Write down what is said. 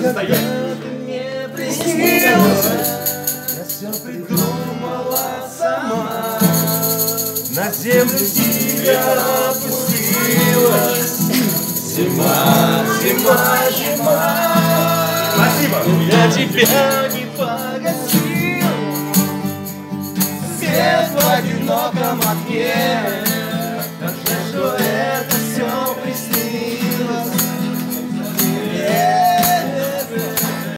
Ты ко мне снилось Я все придумала сама На землю тебя опустилась Зима, зима, зима Спасибо! Я тебя не погасил Свет в одиноком окне